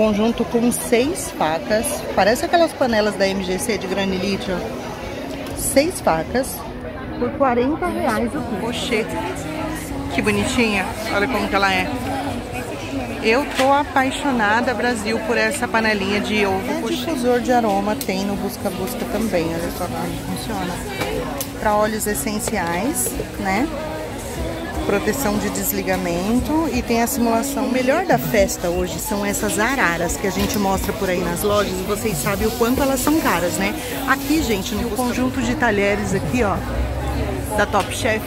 conjunto com seis facas. Parece aquelas panelas da MGC de granilite, ó. Seis facas por 40 reais o quilo. Oxê, que bonitinha. Olha como que ela é. Eu tô apaixonada, Brasil, por essa panelinha de ovo. É difusor de aroma tem no Busca Busca também. Olha só como funciona. Para óleos essenciais, né? Proteção de desligamento e tem a simulação. Melhor da festa hoje são essas araras que a gente mostra por aí nas lojas vocês sabem o quanto elas são caras, né? Aqui, gente, no conjunto de talheres aqui, ó, da Top Chef.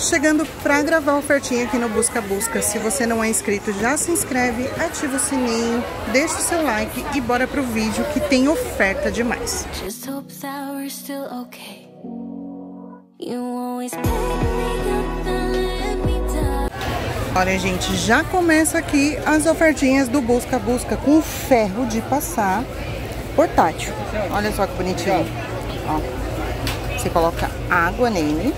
Chegando para gravar a ofertinha aqui no Busca Busca. Se você não é inscrito, já se inscreve, ativa o sininho, deixa o seu like e bora pro vídeo que tem oferta demais. Olha, gente, já começa aqui as ofertinhas do Busca Busca com ferro de passar portátil. Olha só que bonitinho. Ó, você coloca água nele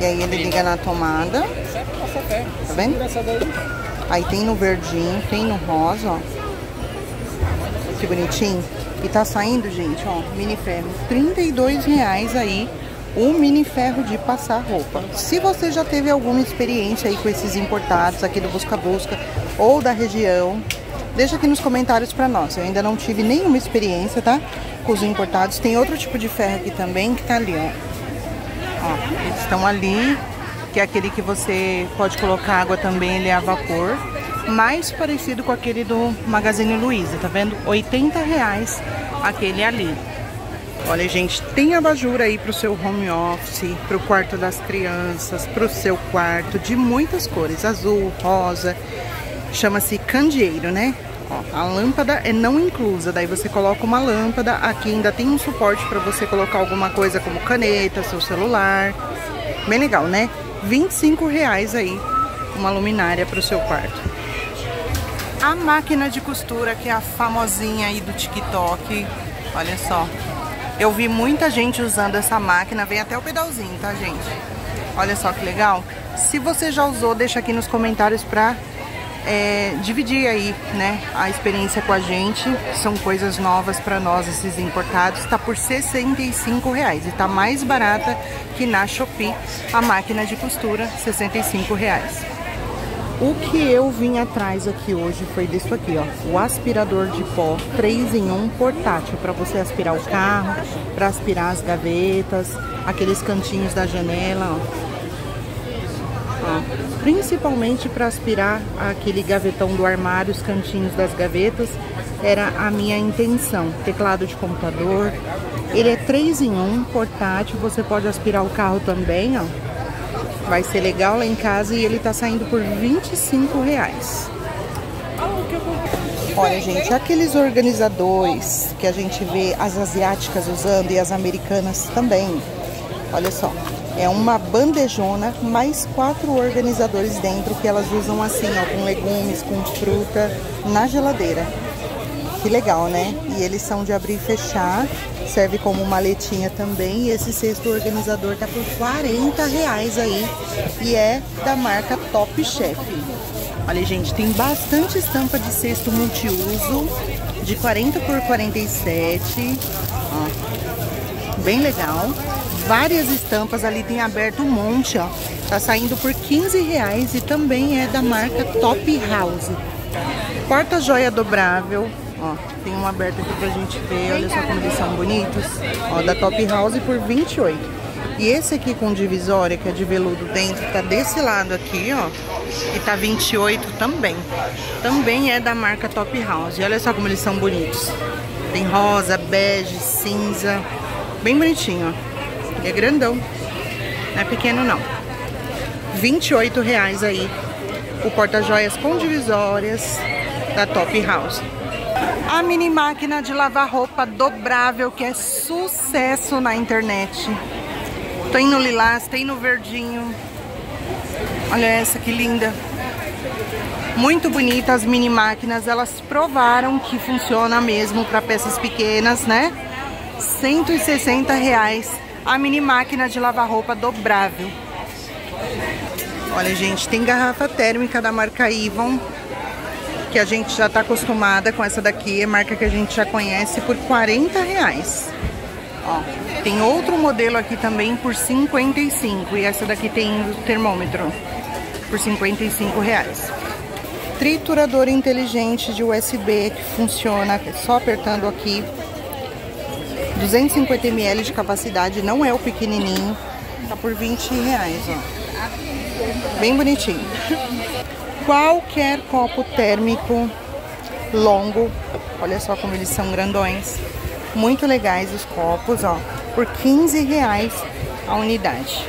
e aí ele liga na tomada. Tá vendo? Aí tem no verdinho, tem no rosa, ó. Que bonitinho. E tá saindo, gente, ó, mini ferro. 32 reais aí o mini ferro de passar roupa. Se você já teve alguma experiência aí com esses importados aqui do Busca Busca ou da região, deixa aqui nos comentários pra nós. Eu ainda não tive nenhuma experiência, tá? Com os importados. Tem outro tipo de ferro aqui também que tá ali, ó. Ó, eles estão ali, que é aquele que você pode colocar água também, ele é a vapor. Mais parecido com aquele do Magazine Luiza, tá vendo? 80 reais aquele ali. Olha, gente, tem abajur aí pro seu home office, pro quarto das crianças, pro seu quarto, de muitas cores, azul, rosa. Chama-se candeeiro, né? Ó, a lâmpada é não inclusa, daí você coloca uma lâmpada, aqui ainda tem um suporte para você colocar alguma coisa como caneta, seu celular. Bem legal, né? 25 reais aí, uma luminária para o seu quarto. A máquina de costura, que é a famosinha aí do TikTok, olha só. Eu vi muita gente usando essa máquina, vem até o pedalzinho, tá, gente? Olha só que legal. Se você já usou, deixa aqui nos comentários pra é, dividir aí, né, a experiência com a gente. São coisas novas para nós, esses importados. Está por 65 reais e tá mais barata que na Shopee a máquina de costura, 65 reais. O que eu vim atrás aqui hoje foi disso aqui, ó. O aspirador de pó 3 em 1 portátil para você aspirar o carro, para aspirar as gavetas, aqueles cantinhos da janela, ó principalmente para aspirar aquele gavetão do armário, os cantinhos das gavetas, era a minha intenção. Teclado de computador, ele é 3 em 1, portátil, você pode aspirar o carro também, ó. Vai ser legal lá em casa e ele tá saindo por 25 reais. Olha, gente, aqueles organizadores que a gente vê as asiáticas usando e as americanas também. Olha só, é uma bandejona, mais quatro organizadores dentro que elas usam assim, ó, com legumes, com fruta, na geladeira. Que legal, né? E eles são de abrir e fechar, serve como maletinha também. E esse cesto organizador tá por 40 reais aí e é da marca Top Chef. Olha, gente, tem bastante estampa de cesto multiuso, de 40 por 47, ó, bem legal várias estampas, ali tem aberto um monte, ó. Tá saindo por 15 reais e também é da marca Top House. Porta-joia dobrável, ó. Tem um aberto aqui pra gente ver, olha só como eles são bonitos. Ó, da Top House por 28. E esse aqui com divisória, que é de veludo dentro, tá desse lado aqui, ó. E tá 28 também. Também é da marca Top House. E olha só como eles são bonitos. Tem rosa, bege, cinza. Bem bonitinho. É grandão. Não é pequeno, não. 28 reais aí o porta-joias com divisórias da Top House. A mini máquina de lavar roupa dobrável que é sucesso na internet. Tem no lilás, tem no verdinho. Olha essa que linda. Muito bonita as mini máquinas, elas provaram que funciona mesmo para peças pequenas, né? 160 reais a mini máquina de lavar roupa dobrável. Olha, gente, tem garrafa térmica da marca Ivon, que a gente já tá acostumada com essa daqui, é marca que a gente já conhece, por 40 reais. Ó, tem outro modelo aqui também por 55 e essa daqui tem termômetro por 55 reais. Triturador inteligente de USB que funciona só apertando aqui. 250 ml de capacidade, não é o pequenininho, tá por 20 reais, ó. Bem bonitinho. Qualquer copo térmico longo, olha só como eles são grandões. Muito legais os copos, ó, por 15 reais a unidade.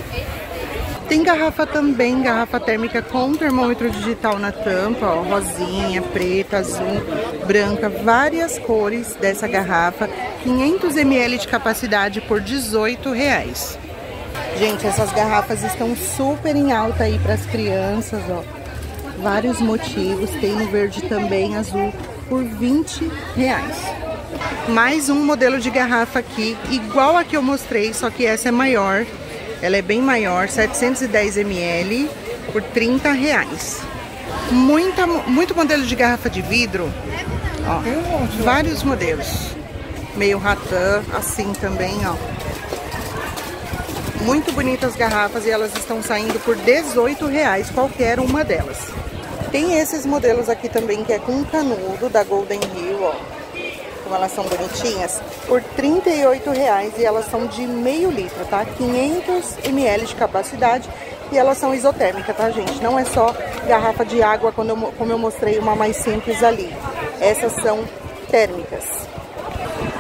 Tem garrafa também, garrafa térmica com termômetro digital na tampa, ó, rosinha, preta, azul, branca, várias cores dessa garrafa, 500 ml de capacidade por 18 reais. Gente, essas garrafas estão super em alta aí para as crianças, ó. Vários motivos, tem no verde também, azul, por 20 reais. Mais um modelo de garrafa aqui, igual a que eu mostrei, só que essa é maior. Ela é bem maior, 710 ml por 30 reais. Muita, muito modelo de garrafa de vidro. Ó, vários modelos. Meio ratã, assim também, ó. Muito bonitas garrafas e elas estão saindo por 18 reais qualquer uma delas. Tem esses modelos aqui também que é com canudo da Golden Hill, ó como elas são bonitinhas, por R$ reais e elas são de meio litro, tá? 500 ml de capacidade e elas são isotérmicas, tá, gente? Não é só garrafa de água, quando eu, como eu mostrei uma mais simples ali. Essas são térmicas.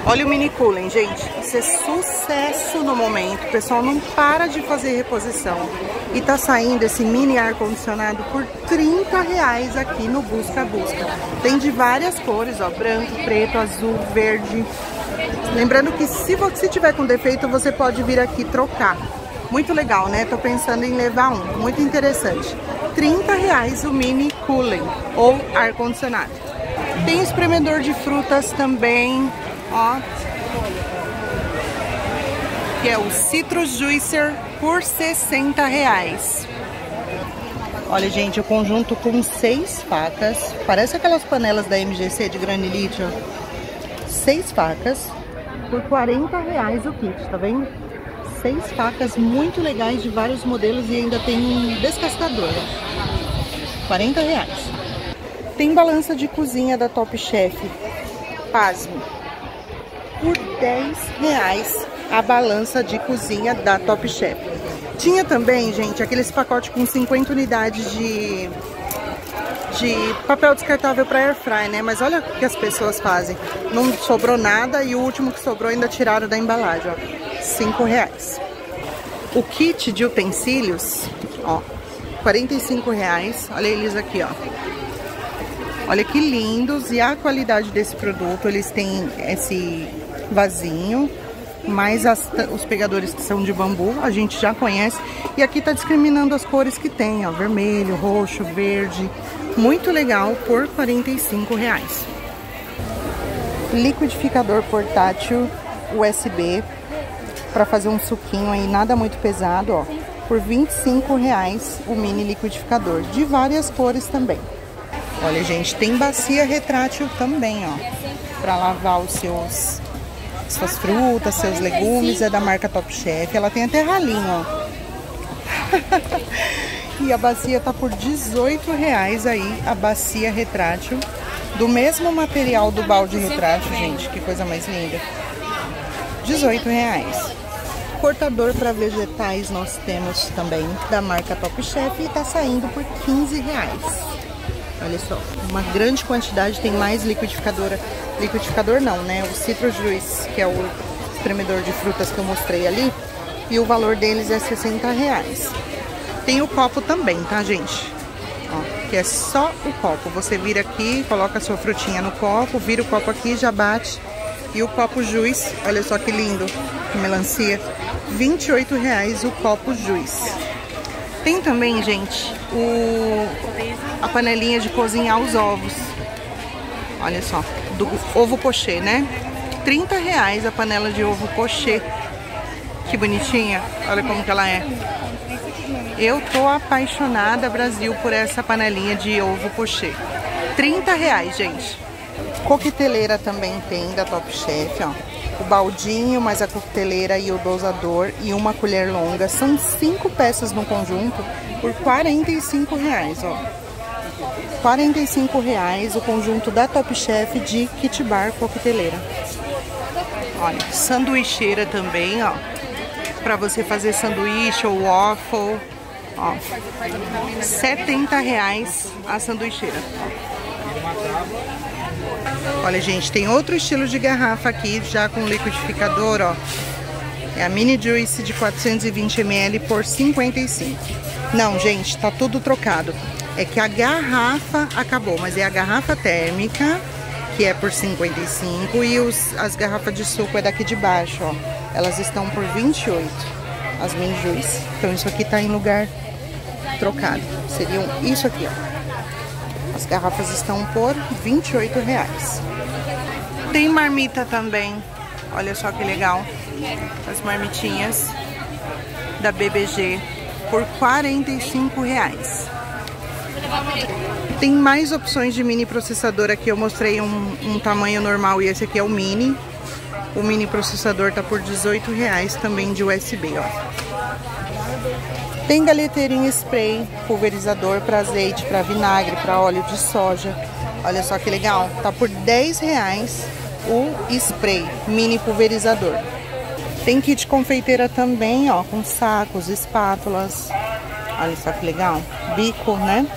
Olha o mini cooling, gente. Isso é sucesso no momento. O pessoal não para de fazer reposição. E tá saindo esse mini ar-condicionado por 30 reais aqui no Busca Busca. Tem de várias cores, ó. Branco, preto, azul, verde. Lembrando que se você tiver com defeito, você pode vir aqui trocar. Muito legal, né? Tô pensando em levar um. Muito interessante. 30 reais o mini cooling ou ar-condicionado. Tem espremedor de frutas também ó. Que é o Citrus Juicer por 60 reais. Olha, gente, o conjunto com seis facas. Parece aquelas panelas da MGC de granilite, ó. Seis facas por 40 reais o kit, tá vendo? Seis facas muito legais de vários modelos e ainda tem um descascador. 40 reais. Tem balança de cozinha da Top Chef. Pasme por 10 reais a balança de cozinha da Top Chef. Tinha também, gente, aqueles pacotes com 50 unidades de, de papel descartável para air fry, né? Mas olha o que as pessoas fazem. Não sobrou nada e o último que sobrou ainda tiraram da embalagem, ó. 5 reais. O kit de utensílios, ó, 45 reais. Olha eles aqui, ó. Olha que lindos e a qualidade desse produto. Eles têm esse vasinho, mais as, os pegadores que são de bambu, a gente já conhece. E aqui tá discriminando as cores que tem, ó, vermelho, roxo, verde. Muito legal por 45 reais. Liquidificador portátil USB para fazer um suquinho aí, nada muito pesado, ó. Por 25 reais o mini liquidificador, de várias cores também. Olha, gente, tem bacia retrátil também, ó. Para lavar os seus suas frutas, seus legumes, é da marca Top Chef. Ela tem até ralinho, ó. e a bacia tá por 18 reais aí, a bacia retrátil. Do mesmo material do balde retrátil, gente. Que coisa mais linda. 18 reais. Cortador para vegetais nós temos também da marca Top Chef e tá saindo por 15 reais. Olha só, uma grande quantidade, tem mais liquidificadora. Liquidificador não, né? O Citrus Juice, que é o espremedor de frutas que eu mostrei ali. E o valor deles é 60 reais. Tem o copo também, tá, gente? Ó, que é só o copo. Você vira aqui, coloca a sua frutinha no copo, vira o copo aqui, já bate. E o copo Juice, olha só que lindo, que melancia. 28 reais o copo Juice. Tem também, gente, o, a panelinha de cozinhar os ovos. Olha só, do ovo pochê, né? 30 reais a panela de ovo pochê. Que bonitinha. Olha como que ela é. Eu tô apaixonada, Brasil, por essa panelinha de ovo pochê. 30 reais, gente. Coqueteleira também tem da Top Chef, ó. O baldinho, mais a coqueteleira e o dosador e uma colher longa. São cinco peças no conjunto por 45 reais, ó. 45 reais o conjunto da Top Chef de Kit Bar Coqueteleira. Olha, sanduicheira também, ó. Pra você fazer sanduíche ou waffle. Ó, 70 reais a sanduicheira. Olha, gente, tem outro estilo de garrafa aqui, já com liquidificador, ó. É a Mini Juice de 420ml por 55. Não, gente, tá tudo trocado. É que a garrafa acabou, mas é a garrafa térmica, que é por 55, e os, as garrafas de suco é daqui de baixo, ó. Elas estão por 28, as Mini Juice. Então isso aqui tá em lugar trocado. Seriam isso aqui, ó. As garrafas estão por 28 reais. Tem marmita também. Olha só que legal. As marmitinhas da BBG por 45 reais. Tem mais opções de mini processador aqui. Eu mostrei um, um tamanho normal e esse aqui é o mini. O mini processador tá por 18 reais também de USB, ó. Tem galeteirinha spray, pulverizador para azeite, para vinagre, para óleo de soja. Olha só que legal. Tá por 10 reais o spray mini pulverizador. Tem kit confeiteira também, ó, com sacos, espátulas. Olha só que legal. Bico, né?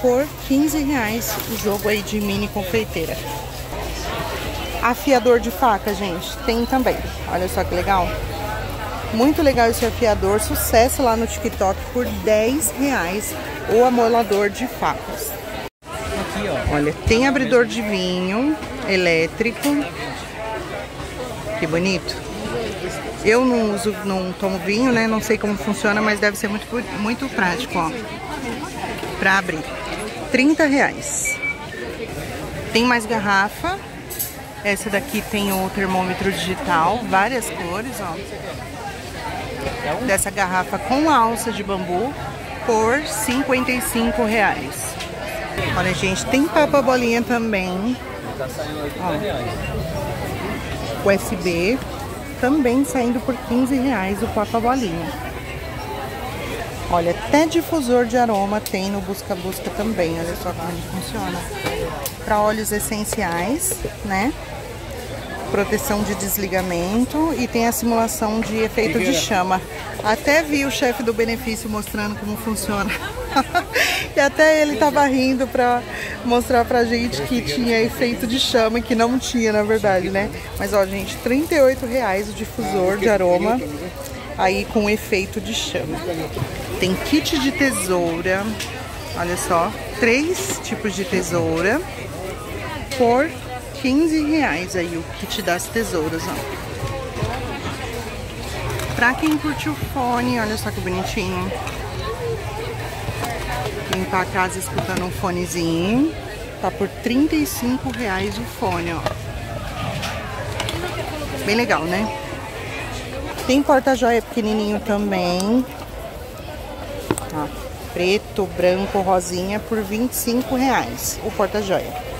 Por 15 reais o jogo aí de mini confeiteira. Afiador de faca, gente, tem também. Olha só que legal. Muito legal esse afiador, sucesso lá no TikTok por 10 reais o amolador de facas. Aqui, ó. Olha, tem abridor de vinho elétrico. Que bonito. Eu não uso, não tomo vinho, né? Não sei como funciona, mas deve ser muito, muito prático, ó. Pra abrir. 30 reais. Tem mais garrafa. Essa daqui tem o termômetro digital, várias cores, ó dessa garrafa com alça de bambu por 55 reais. Olha, gente, tem papa bolinha também. Ó, USB também saindo por 15 reais o papa bolinha. Olha, até difusor de aroma tem no Busca Busca também. Olha só como funciona. Para óleos essenciais, né? Proteção de desligamento e tem a simulação de efeito de chama. Até vi o chefe do benefício mostrando como funciona. e até ele tava rindo para mostrar pra gente que tinha efeito de chama e que não tinha, na verdade, né? Mas ó, gente, 38 reais o difusor de aroma aí com efeito de chama. Tem kit de tesoura, olha só, três tipos de tesoura por 15 reais aí o kit das tesouras, ó. Pra quem curte o fone, olha só que bonitinho. Limpar a casa escutando um fonezinho. Tá por 35 reais o fone, ó. Bem legal, né? Tem porta-joia pequenininho também. Ó, preto, branco, rosinha por 25 reais o porta-joia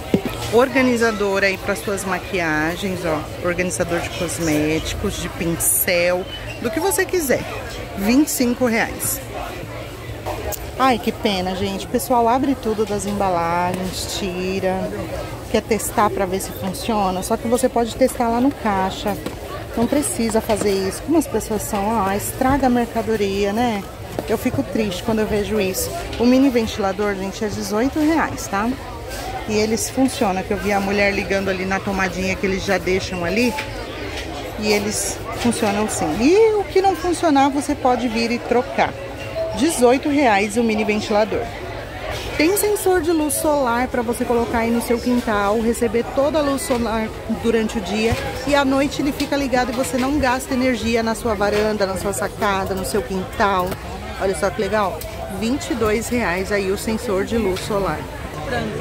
organizador aí para suas maquiagens, ó, organizador de cosméticos, de pincel, do que você quiser, 25 reais. Ai, que pena, gente. O pessoal abre tudo das embalagens, tira, quer testar para ver se funciona, só que você pode testar lá no caixa. Não precisa fazer isso. Como as pessoas são, ah, estraga a mercadoria, né? Eu fico triste quando eu vejo isso. O mini ventilador, gente, é 18 reais, tá? E eles funcionam, que eu vi a mulher ligando ali na tomadinha que eles já deixam ali e eles funcionam sim. E o que não funcionar você pode vir e trocar. 18 reais o mini ventilador. Tem sensor de luz solar para você colocar aí no seu quintal, receber toda a luz solar durante o dia e à noite ele fica ligado e você não gasta energia na sua varanda, na sua sacada, no seu quintal. Olha só que legal, 22 reais aí o sensor de luz solar.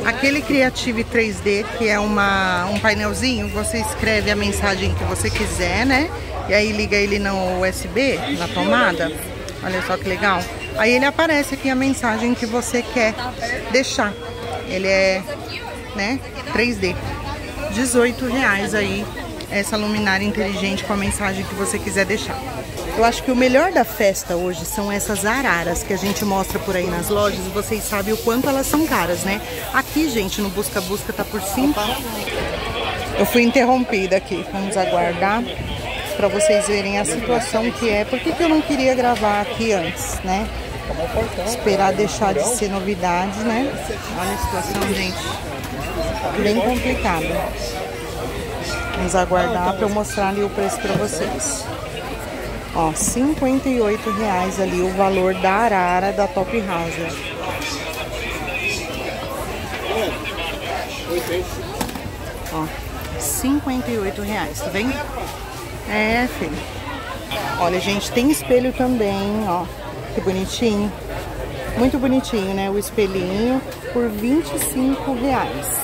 Aquele Creative 3D, que é uma, um painelzinho, você escreve a mensagem que você quiser, né? E aí liga ele no USB, na tomada. Olha só que legal. Aí ele aparece aqui a mensagem que você quer deixar. Ele é, né, 3D. 18 reais aí essa luminária inteligente com a mensagem que você quiser deixar. Eu acho que o melhor da festa hoje são essas araras que a gente mostra por aí nas lojas. Vocês sabem o quanto elas são caras, né? Aqui, gente, no Busca Busca tá por 5. Eu fui interrompida aqui. Vamos aguardar para vocês verem a situação que é. Por que, que eu não queria gravar aqui antes, né? Esperar deixar de ser novidade, né? Olha a situação, gente. Bem complicada. Vamos aguardar para eu mostrar ali o preço para vocês. Ó, 58 reais ali o valor da arara da Top House. Ó, 58 reais, tá vendo? É, filho. Olha, gente, tem espelho também, ó. Que bonitinho. Muito bonitinho, né? O espelhinho por 25 reais.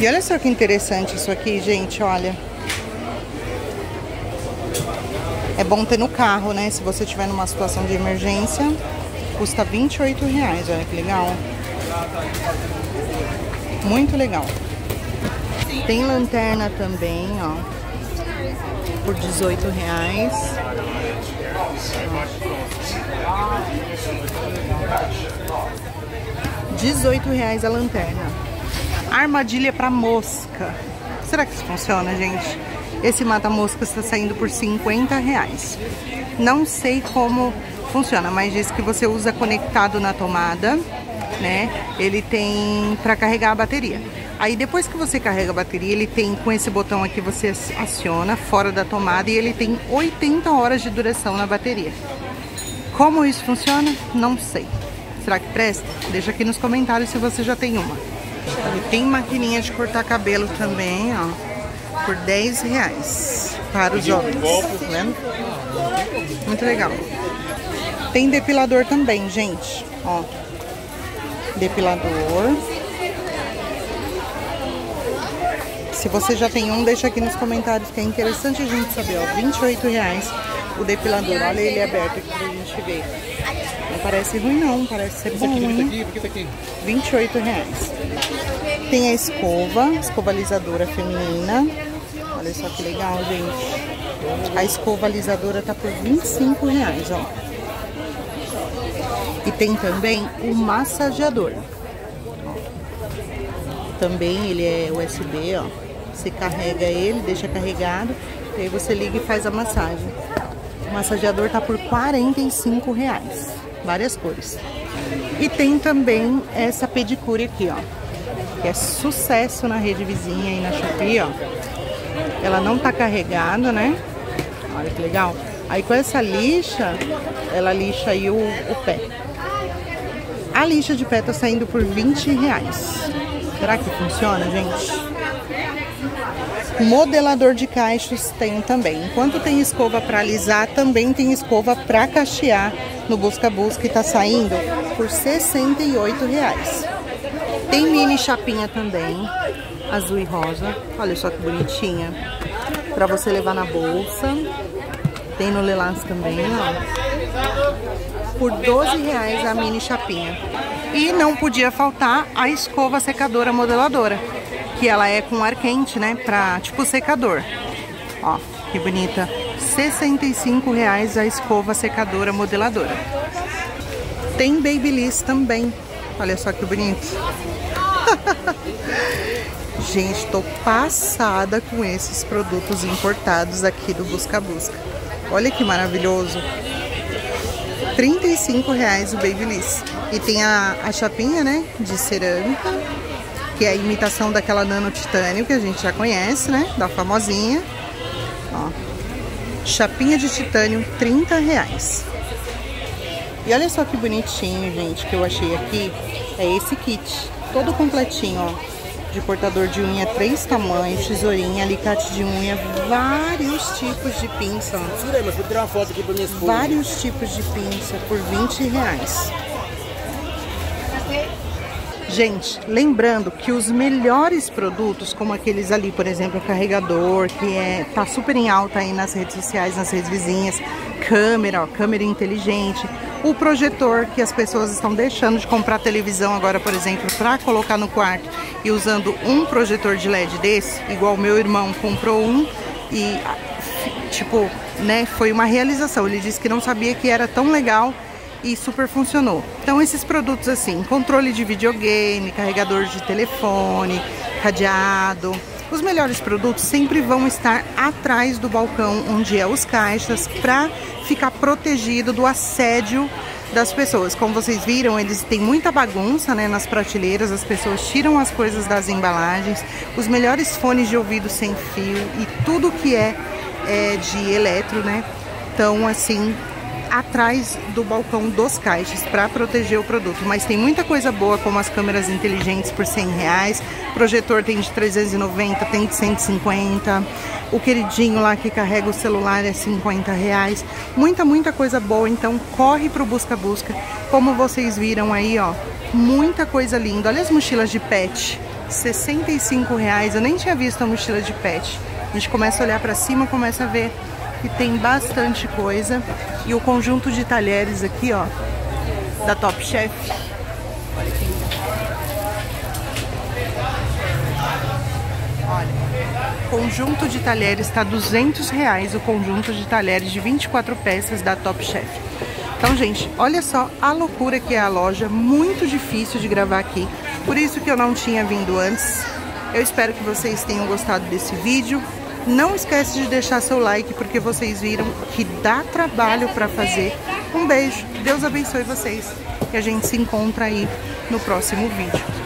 E olha só que interessante isso aqui, gente, olha. É bom ter no carro, né? Se você estiver numa situação de emergência, custa 28 reais. Olha que legal. Muito legal. Tem lanterna também, ó. Por 18 reais. Dezoito reais a lanterna. Armadilha para mosca. Será que isso funciona, gente? Esse mata-mosca está saindo por 50 reais. Não sei como funciona, mas diz que você usa conectado na tomada, né? Ele tem para carregar a bateria. Aí depois que você carrega a bateria, ele tem com esse botão aqui você aciona fora da tomada e ele tem 80 horas de duração na bateria. Como isso funciona? Não sei. Será que presta? Deixa aqui nos comentários se você já tem uma. Tem maquininha de cortar cabelo também, ó por 10 reais para os homens. Tá vendo? Muito legal. Tem depilador também, gente. Ó. Depilador. Se você já tem um, deixa aqui nos comentários que é interessante a gente saber, ó. 28 reais o depilador. Olha ele aberto aqui pra gente ver. Não parece ruim não, parece ser bom, hein? 28 reais. Tem a escova, escovalizadora feminina. Olha só que legal, gente. A escova alisadora tá por 25 reais, ó. E tem também o massageador. Também ele é USB, ó. Você carrega ele, deixa carregado, e aí você liga e faz a massagem. O massageador tá por 45 reais. Várias cores. E tem também essa pedicure aqui, ó. Que é sucesso na rede vizinha e na Shopee, ó. Ela não tá carregada, né? Olha que legal. Aí com essa lixa, ela lixa aí o, o pé. A lixa de pé tá saindo por 20 reais. Será que funciona, gente? Modelador de cachos tem também. Enquanto tem escova para alisar, também tem escova para cachear no Busca Busca e tá saindo por 68 reais. Tem mini chapinha também, azul e rosa. Olha só que bonitinha. Pra você levar na bolsa. Tem no Lelás também, ó. Por 12 reais a mini chapinha. E não podia faltar a escova secadora modeladora. Que ela é com ar quente, né? Pra, tipo, secador. Ó, que bonita. 65 reais a escova secadora modeladora. Tem Babyliss também. Olha só que bonito. Gente, tô passada com esses produtos importados aqui do Busca Busca. Olha que maravilhoso. R$ reais o Babyliss. E tem a, a chapinha, né, de cerâmica, que é a imitação daquela nano titânio que a gente já conhece, né, da famosinha. Ó, chapinha de titânio, 30 reais. E olha só que bonitinho, gente, que eu achei aqui. É esse kit, todo completinho, ó de cortador de unha, três tamanhos, tesourinha, alicate de unha, vários tipos de pinça. Segura mas vou tirar uma foto aqui pra minha esposa. Vários tipos de pinça por 20 reais. Gente, lembrando que os melhores produtos, como aqueles ali, por exemplo, o carregador, que é tá super em alta aí nas redes sociais, nas redes vizinhas, câmera, ó, câmera inteligente, o projetor que as pessoas estão deixando de comprar televisão agora, por exemplo, para colocar no quarto e usando um projetor de LED desse, igual meu irmão comprou um e tipo, né, foi uma realização. Ele disse que não sabia que era tão legal e super funcionou. Então esses produtos assim, controle de videogame, carregador de telefone, cadeado, os melhores produtos sempre vão estar atrás do balcão onde é os caixas para ficar protegido do assédio das pessoas. Como vocês viram, eles têm muita bagunça né, nas prateleiras, as pessoas tiram as coisas das embalagens, os melhores fones de ouvido sem fio e tudo que é, é de eletro, né? Então, assim, atrás do balcão dos caixas para proteger o produto. Mas tem muita coisa boa, como as câmeras inteligentes por 100 reais, projetor tem de 390, tem de 150, o queridinho lá que carrega o celular é 50 reais. Muita, muita coisa boa, então corre pro Busca Busca. Como vocês viram aí, ó, muita coisa linda. Olha as mochilas de pet, 65 reais. Eu nem tinha visto a mochila de pet. A gente começa a olhar para cima, começa a ver que tem bastante coisa. E o conjunto de talheres aqui, ó, da Top Chef. Olha conjunto de talheres está 200 reais o conjunto de talheres de 24 peças da Top Chef. Então, gente, olha só a loucura que é a loja, muito difícil de gravar aqui, por isso que eu não tinha vindo antes. Eu espero que vocês tenham gostado desse vídeo. Não esquece de deixar seu like, porque vocês viram que dá trabalho para fazer. Um beijo, Deus abençoe vocês e a gente se encontra aí no próximo vídeo.